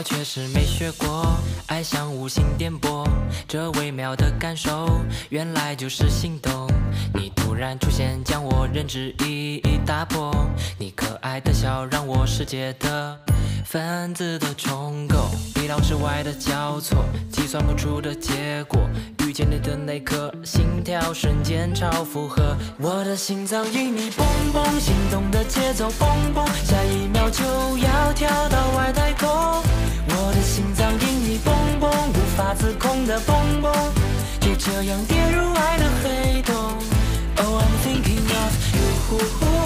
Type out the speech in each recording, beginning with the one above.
我却是没学过。爱像无心电波，这微妙的感受，原来就是心动。你突然出现，将我认知一一打破。你可爱的笑，让我世界的分子都重构。意料之外的交错，计算不出的结果。遇见你的那刻，心跳瞬间超负荷。我的心脏因你蹦蹦，心动的节奏蹦蹦，下一秒就要跳到外太空。心脏因你蹦蹦，无法自控的蹦蹦，就这样跌入爱的黑洞。Oh I'm thinking of you.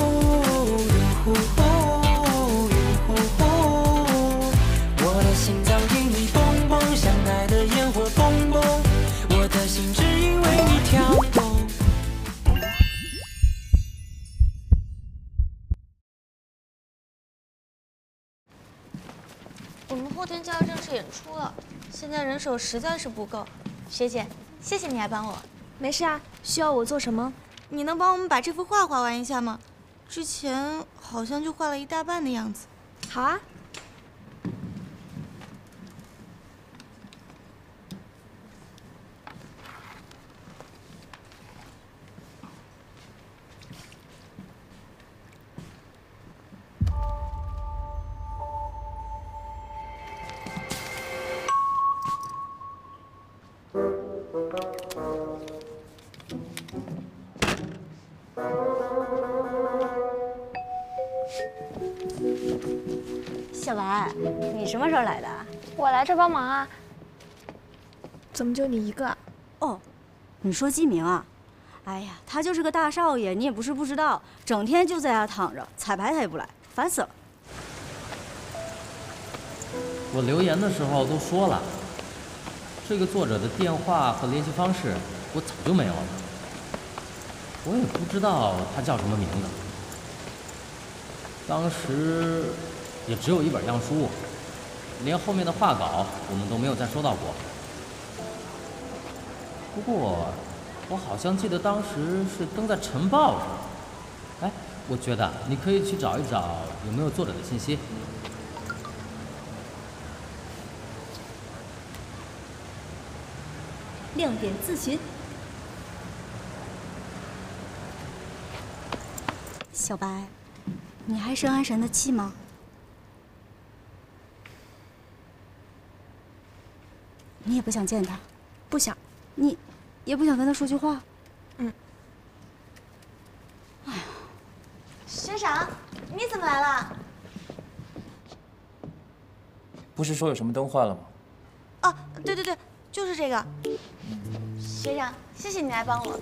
人手实在是不够。学姐，谢谢你来帮我。没事啊，需要我做什么？你能帮我们把这幅画画完一下吗？之前好像就画了一大半的样子。好啊。小白，你什么时候来的？我来这帮忙啊。怎么就你一个啊？哦，你说季明啊？哎呀，他就是个大少爷，你也不是不知道，整天就在家躺着，彩排他也不来，烦死了。我留言的时候都说了，这个作者的电话和联系方式我早就没有了，我也不知道他叫什么名字。当时也只有一本样书，连后面的画稿我们都没有再收到过。不过，我好像记得当时是登在晨报上。哎，我觉得你可以去找一找有没有作者的信息。亮点自寻。小白，你还生安神的气吗？你也不想见他，不想。你也不想跟他说句话。嗯。哎呀，学长，你怎么来了？不是说有什么灯坏了吗？哦，对对对，就是这个。学长，谢谢你来帮我。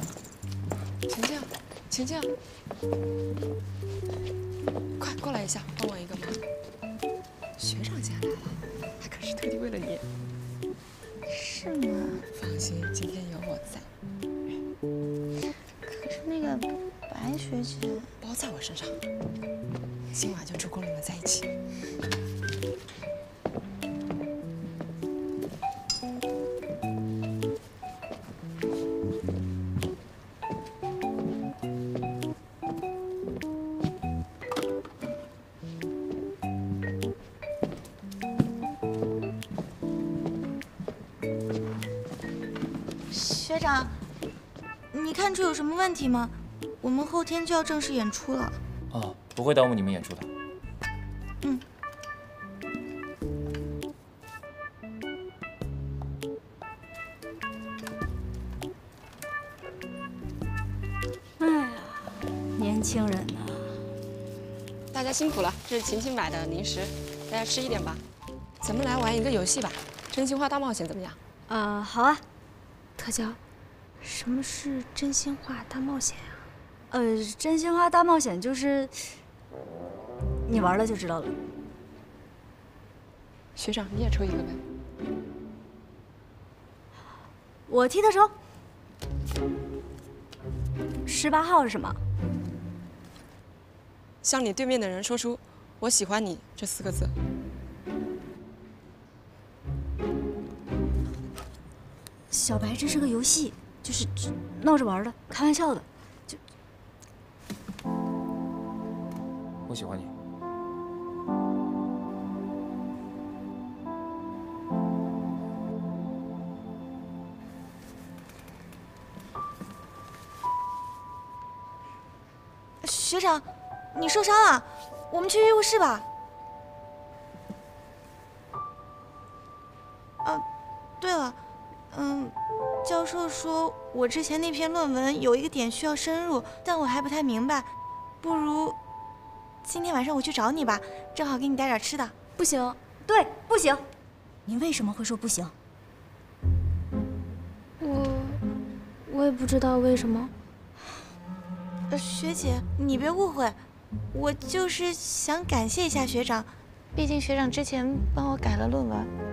晴晴，晴晴，快过来一下，帮我一个忙。学长竟然来了，他可是特地为了你。是吗？放心，今天有我在。可是那个白学姐包在我身上，今晚就祝跟你们在一起。学长，你看出有什么问题吗？我们后天就要正式演出了。哦，不会耽误你们演出的。嗯。哎呀，年轻人呐、大家辛苦了，这是晴晴买的零食，大家吃一点吧。咱们来玩一个游戏吧，真心话大冒险怎么样？呃，好啊。特娇，什么是真心话大冒险呀、呃，真心话大冒险就是，你玩了就知道了。学长，你也抽一个呗。我替他抽。十八号是什么？向你对面的人说出“我喜欢你”这四个字。小白这是个游戏就是闹着玩的开玩笑的就我喜欢你。学长你受伤了我们去医务室吧。我之前那篇论文有一个点需要深入，但我还不太明白，不如今天晚上我去找你吧，正好给你带点吃的。不行，对，不行。你为什么会说不行？我我也不知道为什么。呃，学姐，你别误会，我就是想感谢一下学长，毕竟学长之前帮我改了论文。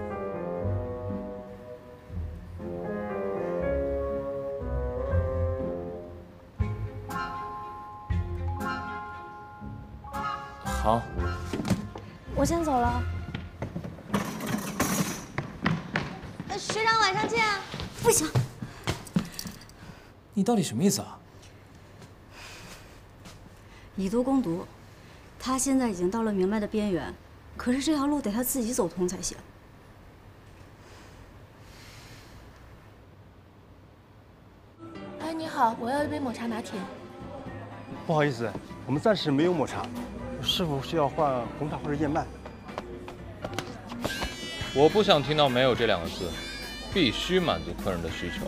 好，我先走了。呃，学长晚上见啊！不行，你到底什么意思啊？以毒攻毒，他现在已经到了明白的边缘，可是这条路得他自己走通才行。哎，你好，我要一杯抹茶拿铁。不好意思，我们暂时没有抹茶，是否需要换红茶或者燕麦？我不想听到“没有”这两个字，必须满足客人的需求。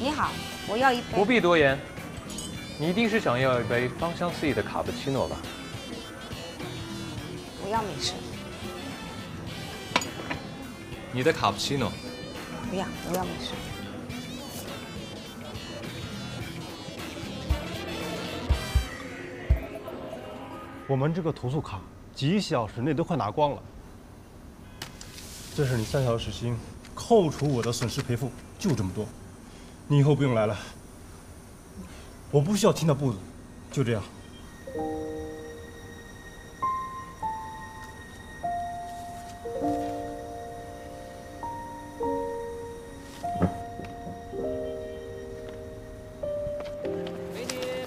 你好，我要一杯。不必多言，你一定是想要一杯芳香四溢的卡布奇诺吧？我要美式。你的卡布奇诺。不要，我要美式。我们这个投诉卡几小时内都快拿光了。这是你三小时薪，扣除我的损失赔付，就这么多。你以后不用来了。我不需要听到不字，就这样。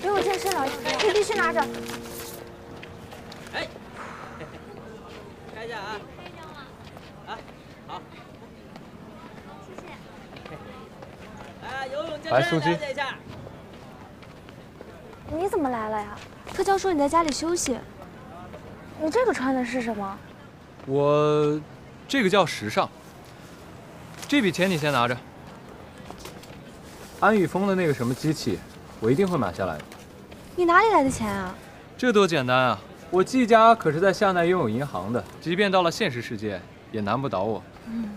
给我健身了，你必须拿着。哎，开一下啊！啊，好。谢谢。来，游泳健来，苏姬。你怎么来了呀？特教说你在家里休息。你这个穿的是什么？我这个叫时尚。这笔钱你先拿着。安宇峰的那个什么机器，我一定会买下来的。你哪里来的钱啊？这多简单啊！我季家可是在夏奈拥有银行的，即便到了现实世界，也难不倒我。嗯，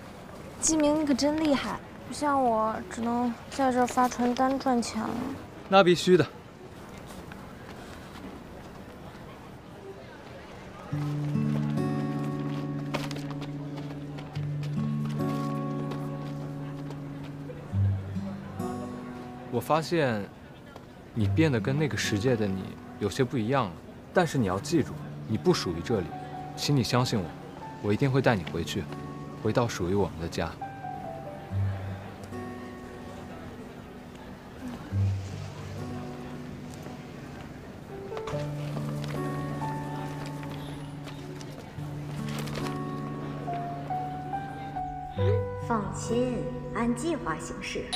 季明你可真厉害，不像我只能在这发传单赚钱了。那必须的。我发现，你变得跟那个世界的你有些不一样了。但是你要记住，你不属于这里，请你相信我，我一定会带你回去，回到属于我们的家。放心，按计划行事。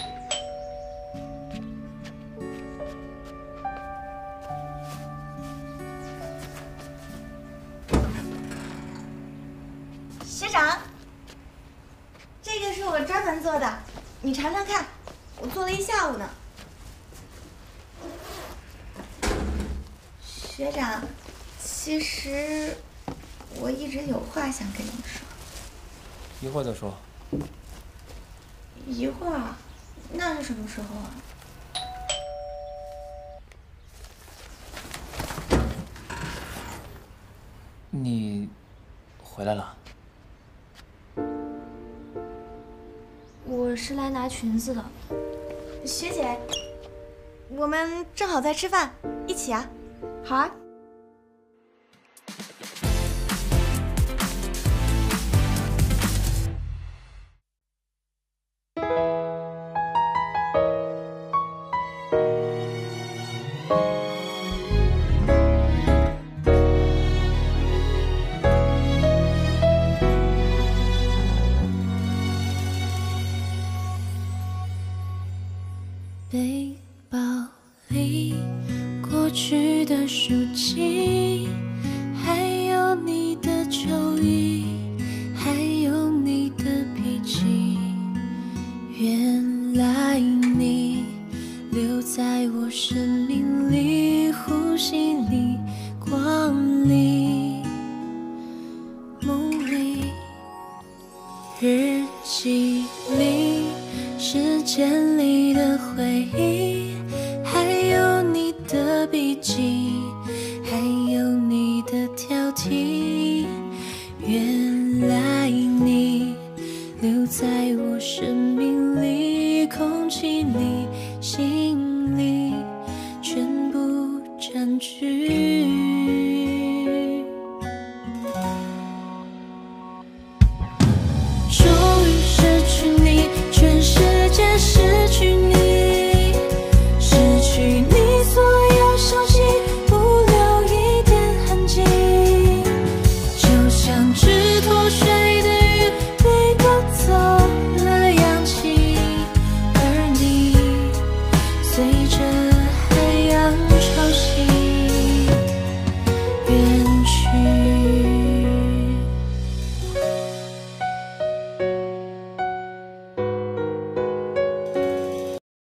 学长，这个是我专门做的，你尝尝看，我做了一下午呢。学长，其实我一直有话想跟你说。一会儿再说。一会儿？那是什么时候啊？你回来了？我是来拿裙子的。学姐，我们正好在吃饭，一起啊。好啊。去的书籍，还有你的秋衣，还有你的脾气，原来你留在我生命里，呼吸里，光里，梦里，日记里，时间里的回忆。ti.